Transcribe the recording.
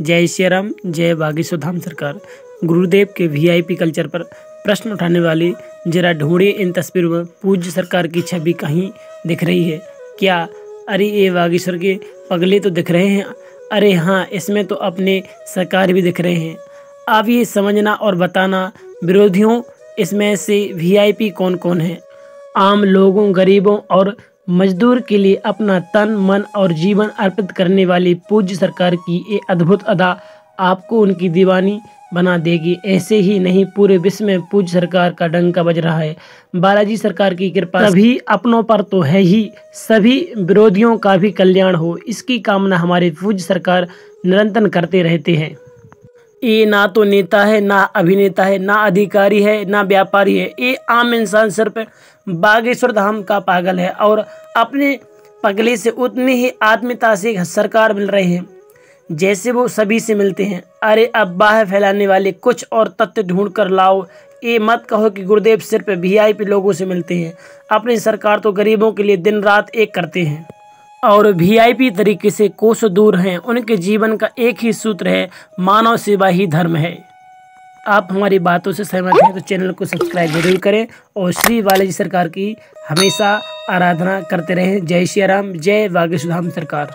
जय श्री राम जय बागेश्वर धाम सरकार। गुरुदेव के वीआईपी कल्चर पर प्रश्न उठाने वाली जरा ढूंढे इन तस्वीरों में। पूज्य सरकार की छवि कहीं दिख रही है? क्या? अरे ये बागेश्वर के पगले तो दिख रहे हैं। अरे हाँ इसमें तो अपने सरकार भी दिख रहे हैं। अब ये समझना और बताना, विरोधियों, इसमें से वीआईपी कौन कौन है? आम लोगों, गरीबों और मजदूर के लिए अपना तन, मन और जीवन अर्पित करने वाली पूज्य सरकार की ये अद्भुत अदा आपको उनकी दीवानी बना देगी। ऐसे ही नहीं, पूरे विश्व में पूज्य सरकार का डंका बज रहा है। बालाजी सरकार की कृपा सभी अपनों पर तो है ही। सभी विरोधियों का भी कल्याण हो। इसकी कामना हमारे पूज्य सरकार निरंतर करते रहते हैं। ये ना तो नेता है, ना अभिनेता है, ना अधिकारी है, ना व्यापारी है। ये आम इंसान सिर्फ़ बागेश्वर धाम का पागल है और अपने पगले से उतनी ही आत्मीयता से सरकार मिल रहे हैं, जैसे वो सभी से मिलते हैं। अरे अब बाह फैलाने वाले कुछ और तथ्य ढूंढ कर लाओ। ये मत कहो कि गुरुदेव सिर्फ़ वीआईपी लोगों से मिलते हैं। अपनी सरकार तो गरीबों के लिए दिन रात एक करते हैं। और वीआईपी तरीके से कोष दूर हैं। उनके जीवन का एक ही सूत्र है, मानव सेवा ही धर्म है। आप हमारी बातों से सहमत हैं तो चैनल को सब्सक्राइब ज़रूर करें और श्री बालाजी सरकार की हमेशा आराधना करते रहें। जय श्री राम, जय बागेश्वर धाम सरकार।